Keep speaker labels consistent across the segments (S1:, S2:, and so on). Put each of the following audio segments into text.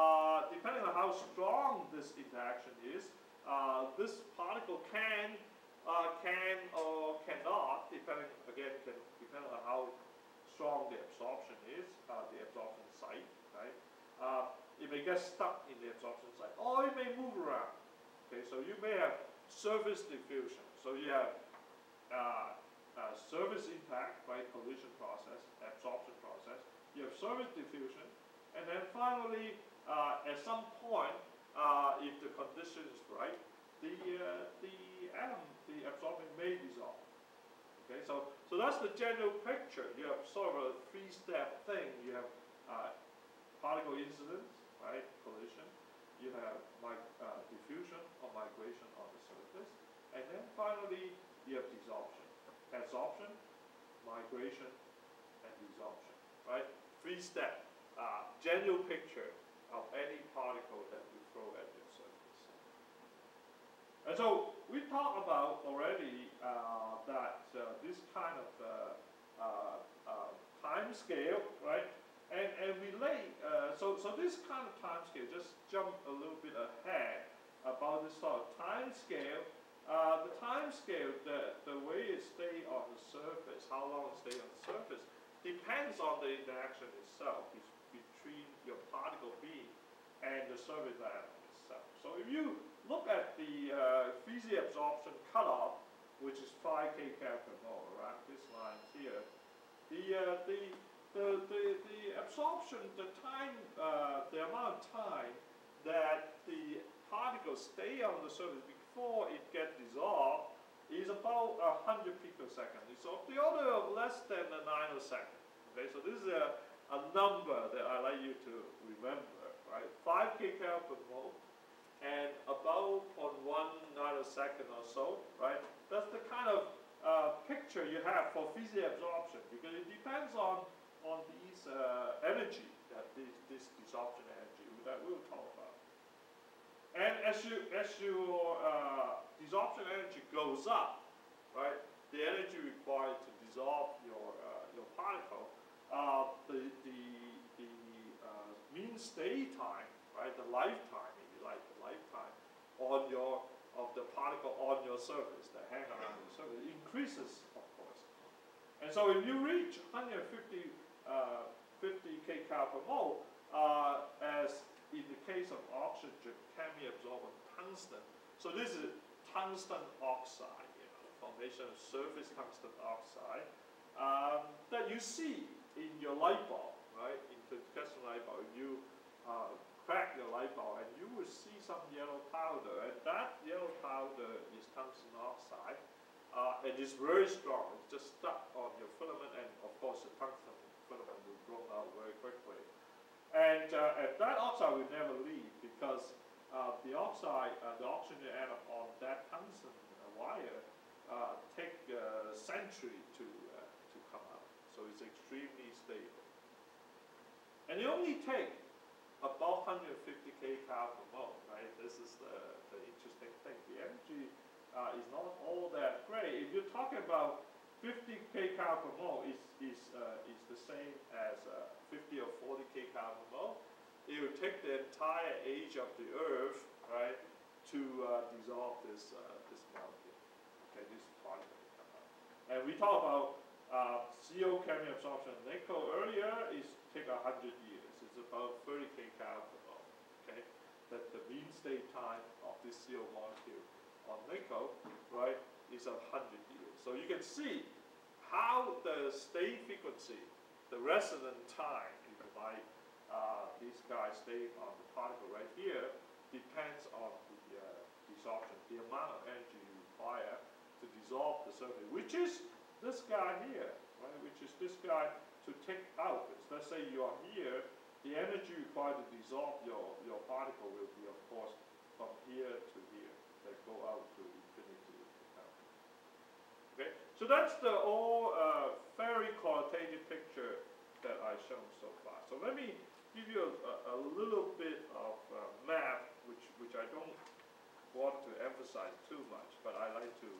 S1: uh, depending on how strong this interaction is, uh, this particle can, uh, can or cannot, depending, again, can, depending on how strong the absorption is, uh, the absorption site, right? Uh, it may get stuck in the absorption site, or it may move around. Okay, so you may have surface diffusion. So you have surface impact, right, collision process, absorption process. You have surface diffusion, and then finally, at some point, uh, if the condition is right, the uh, the atom, the absorbing may dissolve. Okay, so so that's the general picture. You have sort of a three-step thing. You have uh, particle incidence, right, collision. You have my, uh, diffusion or migration on the surface, and then finally you have desorption, adsorption, migration, and desorption. Right, three-step uh, general picture of any particle that we throw at the surface. And so we talked about already uh, that uh, this kind of uh, uh, uh, time scale, right? And, and we relate, so, so this kind of time scale, just jump a little bit ahead about this sort of time scale. the time scale, the, the way it stays on the surface, how long it stays on the surface, depends on the interaction itself your particle beam and the surface atom itself. So if you look at the uh, absorption cutoff, which is 5 kcal per mole, right, this line here, the, uh, the, the, the, the absorption, the time, uh, the amount of time that the particles stay on the surface before it gets dissolved is about 100 picoseconds. So the order of less than a nanosecond. Okay, so this is a, a number that I like you to remember, right? 5 kcal per mole and about 0.1 nanosecond or so, right? That's the kind of uh, picture you have for physisorption because it depends on, on these uh, energy, that this, this desorption energy that we'll talk about. And as you as your uh, desorption energy goes up, right, the energy required to dissolve your uh, your particle, uh, the the the uh, mean stay time, right, the lifetime, if you like, the lifetime on your of the particle on your surface that hang around the surface increases, of course. And so if you reach 150 uh, 50 kcal per mole, uh, as in the case of oxygen, can be absorbed on tungsten. So this is tungsten oxide, you know, formation of surface tungsten oxide um, that you see in your light bulb, right? In the tungsten light bulb, you uh, crack your light bulb and you will see some yellow powder. And that yellow powder is tungsten oxide. Uh, it is very strong. It's just stuck on your filament and of course the tungsten filament will grow out very quickly. And, uh, and that oxide will never leave because uh, the oxide, uh, the oxygen atom on that tungsten wire uh, take a century to, uh, to come out. So it's extremely stable. And it only take about 150 kcal per mole, right? This is the, the interesting thing. The energy uh, is not all that great. If you're talking about 50 kcal per mole is, is, uh, is the same as uh, 50 or 40 kcal per mole. It would take the entire age of the Earth, right, to uh, dissolve this, uh, this molecule, okay, this particle. And we talk about uh, CO chemisorption nickel earlier, is take 100 years. It's about 30 kcal okay? That the mean stay time of this CO molecule on nickel, right, is 100 years. So you can see how the state frequency, the resonant time, if you like, uh, these guys stay on the particle right here, depends on the uh, desorption, the amount of energy you require to dissolve the surface, which is this guy here, right, which is this guy to take out this. Let's say you are here, the energy required to dissolve your, your particle will be, of course, from here to here. They go out to infinity. Okay, so that's the all uh, very qualitative picture that I've shown so far. So let me give you a, a, little bit of uh, map, which which I don't want to emphasize too much, but I like to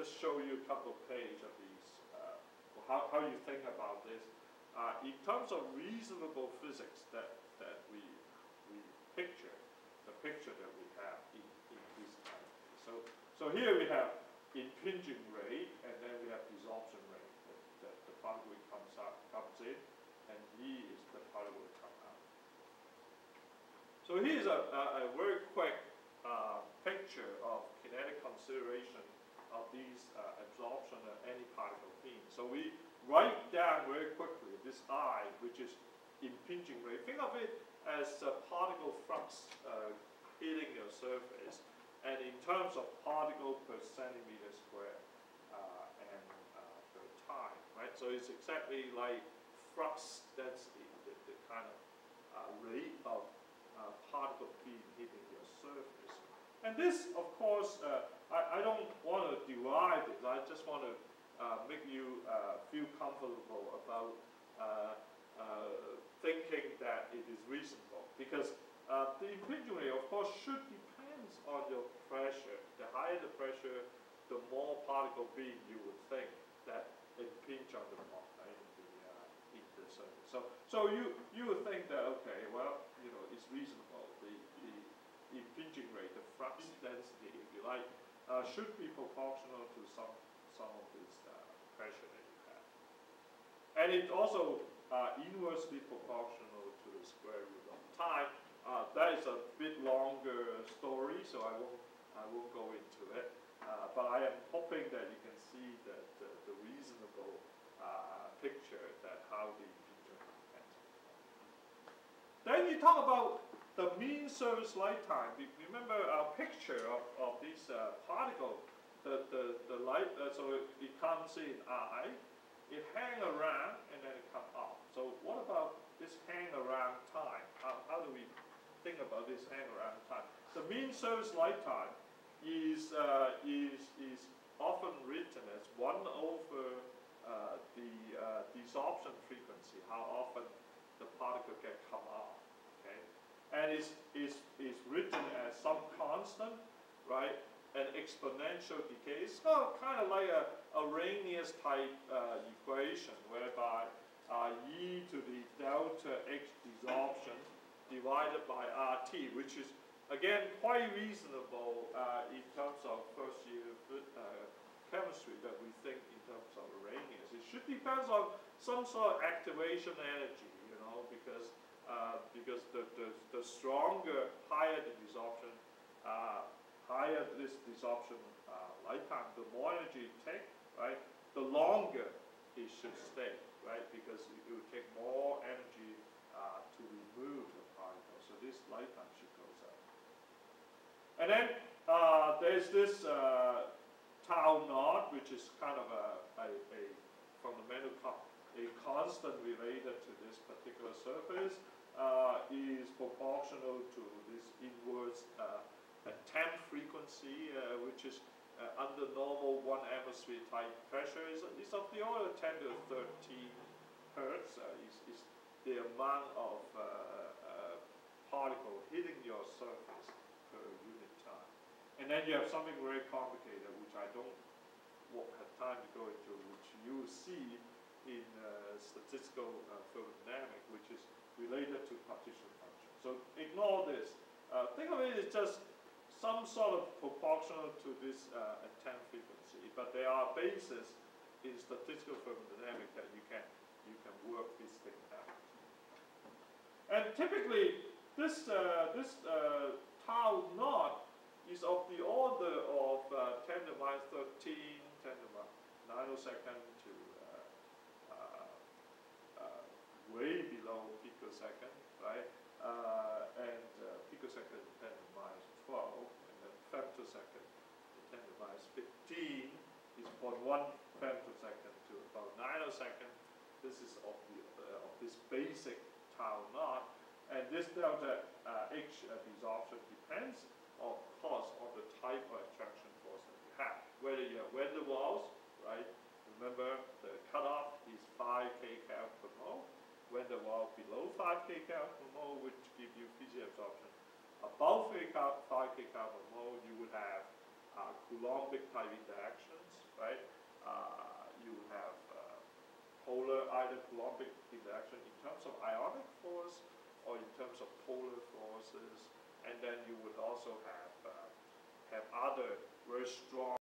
S1: just show you a couple of pages of these, uh, how, how you think about this. Uh, in terms of reasonable physics that, that we, we picture the picture that we have in, in this kind of. So, so here we have impinging rate, and then we have desorption rate, that, that the particle comes out, comes in, and E is the particle that comes out. So here's a, a, a very quick uh, picture of kinetic consideration of these uh, absorption of any particle beam. So we write down very quickly this I, which is impinging rate. Think of it as a particle flux uh, hitting your surface, and in terms of particle per centimeter square uh, and uh, per time, right? So it's exactly like flux density, the, the kind of uh, rate of uh, particle beam hitting your surface. And this, of course, uh, I, I don't want to derive it. I just want to uh, make you uh, feel comfortable about uh, uh, thinking that it is reasonable. Because uh, the impinging rate, of course, should depends on your pressure. The higher the pressure, the more particle beam you would think that impinge on the in the surface. So so you you would think that okay, well, you know, it's reasonable. Impinging rate, the flux density, if you like, uh, should be proportional to some some of this uh, pressure that you have. And it also uh, inversely proportional to the square root of time. Uh, that is a bit longer story, so I won't I won't go into it. Uh, but I am hoping that you can see that the, the reasonable uh, picture that how the depends. Then you talk about the mean surface lifetime. Be- Remember our picture of, of this uh, particle, the, the, the light, uh, so it, it comes in I, it hang around and then it come out. So what about this hang around time? How, how do we think about this hang around time? The mean surface lifetime is, uh, is, is often written as one over uh, the uh, desorption frequency, how often the particle can come okay? And it's, it's, it's written as some constant, right? An exponential decay. It's kind of, kind of like a Arrhenius type uh, equation whereby uh, e to the delta x desorption divided by RT, which is again quite reasonable uh, in terms of first year uh, chemistry that we think in terms of Arrhenius. It should depend on some sort of activation energy, because uh, the, the, the stronger, higher the desorption, uh, higher this desorption uh, lifetime, the more energy it takes, right? The longer it should stay, right? Because it will take more energy uh, to remove the particle. So this lifetime should go up. And then uh, there's this uh, tau naught, which is kind of a, a, a fundamental a constant related to this is proportional to this inverse uh, temp frequency, uh, which is uh, under normal one atmosphere type pressure is, is of the order 10 to 13 hertz. Is, is the amount of particle hitting your surface per unit time. And then you have something very complicated, which I don't have time to go into, which you see in uh, statistical uh, thermodynamic, which is related to partition function. So ignore this. Uh, think of it as just some sort of proportional to this uh, attempt frequency, but there are bases in statistical thermodynamics that you can you can work this thing out. And typically, this uh, this uh, tau naught is of the order of uh, 10 to the minus 13, 10 to the minus nanosecond 1 femtosecond to about nanosecond. This is of, the, uh, of this basic tau naught. And this delta uh, H uh, absorption depends, of course, on the type of attraction force that you have. Whether you have van der Waals, right? Remember, the cutoff is 5 kcal per mole. When the wall below 5 kcal per mole would give you PC absorption. Above 5 kcal per mole, you would have uh, Coulombic type interactions, right? You have uh, polar, Coulombic interaction in terms of ionic force or in terms of polar forces. And then you would also have, uh, have other very strong